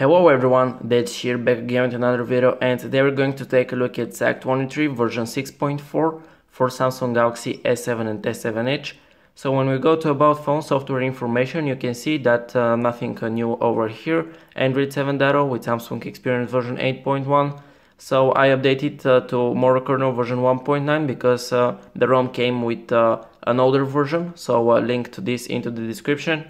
Hello everyone, that's here back again with another video and today we're going to take a look at Sac 23 version 6.4 for Samsung Galaxy S7 and S7 Edge. So when we go to about phone software information you can see that uh, nothing new over here. Android 7.0 with Samsung Experience version 8.1. So I updated uh, to Moro kernel version 1.9 because uh, the ROM came with uh, an older version. So uh, link to this into the description.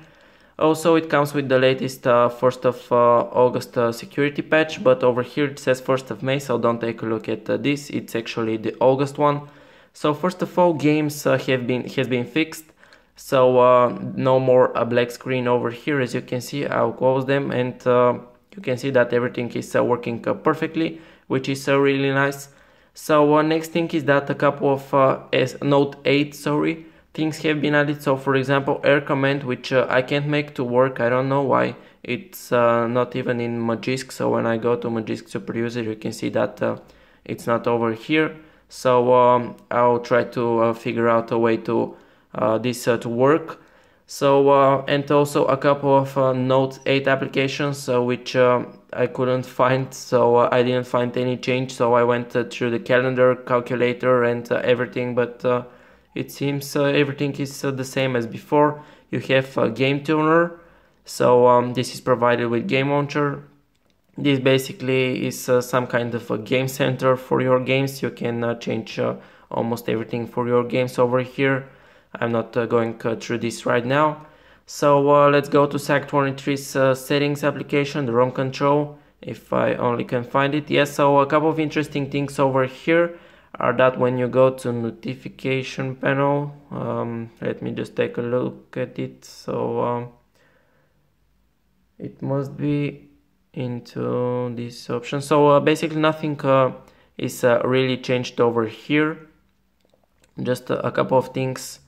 Also, it comes with the latest uh, 1st of uh, August uh, security patch, but over here it says 1st of May, so don't take a look at uh, this. It's actually the August one. So first of all, games uh, have been has been fixed. So uh, no more a black screen over here, as you can see. I'll close them, and you can see that everything is working perfectly, which is really nice. So next thing is that a couple of S Note 8, sorry things have been added. So for example, air command, which uh, I can't make to work. I don't know why it's uh, not even in Magisk. So when I go to Magisk Super User, you can see that uh, it's not over here. So um, I'll try to uh, figure out a way to uh, this uh, to work. So and also a couple of Note 8 applications which I couldn't find. So I didn't find any change. So I went through the calendar, calculator, and everything, but it seems uh, everything is uh, the same as before. You have a game tuner so um, this is provided with game launcher. This basically is uh, some kind of a game center for your games. You can uh, change uh, almost everything for your games over here. I'm not uh, going through this right now. So let's go to Sac 23's settings application the ROM control if i only can find it. Yes so a couple of interesting things over here are that when you go to notification panel um, let me just take a look at it. So um, it must be into this option. So uh, basically nothing uh, is uh, really changed over here. Just a, a, couple of things.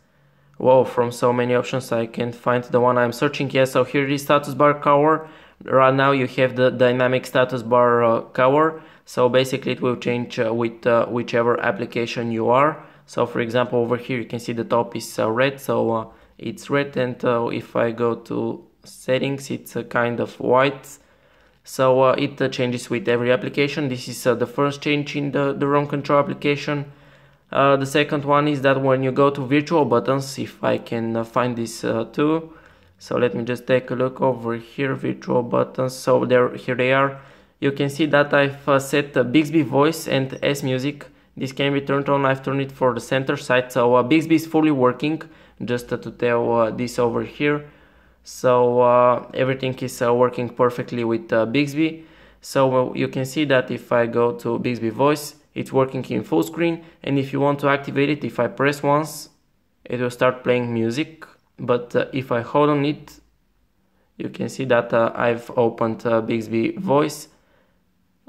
Whoa, from so many options I can't find the one I'm searching. Yes so here is status bar cover. Right now you have the dynamic status bar uh, cover so basically it will change uh, with uh, whichever application you are. So for example over here you can see the top is uh, red. So uh, it's red and uh, if I go to settings it's a kind of white. So it changes with every application. This is the first change in the, the ROM control application. The second one is that when you go to virtual buttons if I can find this too. So let me just take a look over here virtual buttons. So there here they are you can see that I've uh, set uh, Bixby voice and S music. This can be turned on. I've turned it for the center side. So uh, Bixby is fully working. Just to tell uh, this over here. So uh, everything is uh, working perfectly with Bixby. So you can see that if I go to Bixby voice it's working in full screen. And if you want to activate it if I press once it will start playing music. But if I hold on it you can see that I've opened Bixby voice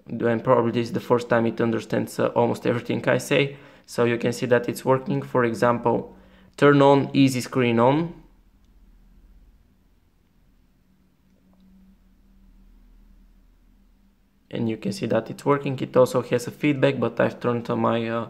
and probably this is the first time it understands uh, almost everything I say. So you can see that it's working. For example turn on easy screen on. And you can see that it's working. It also has a feedback but I've turned my uh,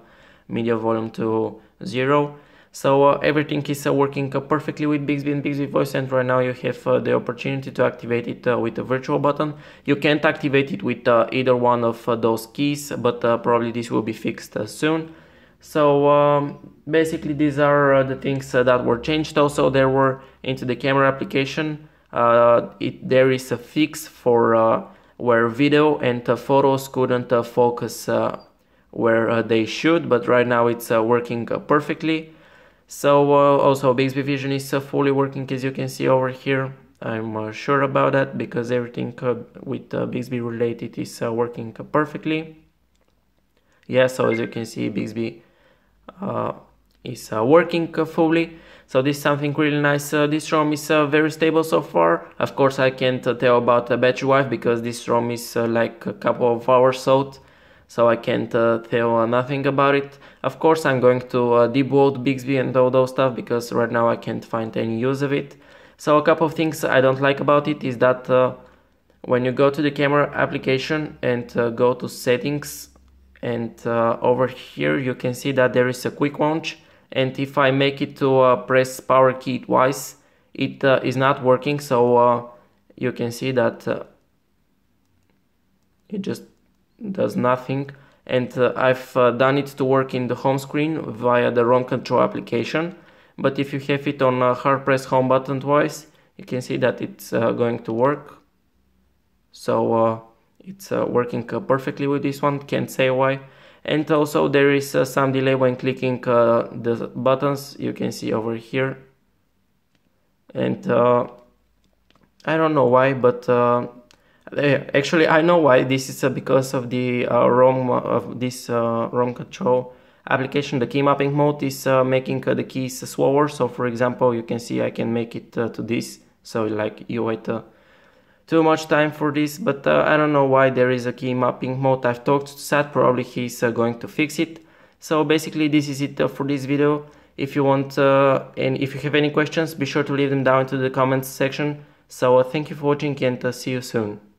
media volume to zero so uh, everything is uh, working uh, perfectly with Bixby and Bixby Voice and right now you have uh, the opportunity to activate it uh, with the virtual button. You can't activate it with uh, either one of those keys but probably this will be fixed soon. So um, basically these are the things that were changed. Also there were into the camera application it, there is a fix for where video and photos couldn't focus where they should but right now it's working perfectly. So uh, also Bixby Vision is uh, fully working as you can see over here. I'm uh, sure about that because everything uh, with uh, Bixby related is uh, working perfectly. Yeah, so as you can see Bixby is working fully. So this is something really nice. this ROM is very stable so far. Of course I can't tell about the battery life because this ROM is like a couple of hours old so I can't uh, tell uh, nothing about it. Of course I'm going to uh, deboot Bixby and all those stuff because right now I can't find any use of it. So a couple of things I don't like about it is that uh, when you go to the camera application and uh, go to settings and uh, over here you can see that there is a quick launch and if I make it to press power key twice it is not working so you can see that it just does nothing. And uh, I've uh, done it to work in the home screen via the ROM control application. But if you have it on uh, hard press home button twice you can see that it's uh, going to work. So uh, it's working perfectly with this one. Can't say why. And also there is some delay when clicking the buttons. You can see over here. And I don't know why but actually, I know why. This is uh, because of the uh, ROM of this ROM control application. The key mapping mode is making the keys slower. So, for example, you can see I can make it to this. So, like you wait too much time for this, but uh, I don't know why there is a key mapping mode. I've talked to Sat, probably he's uh, going to fix it. So basically this is it uh, for this video. If you want and if you have any questions, be sure to leave them down into the comments section. So thank you for watching and see you soon.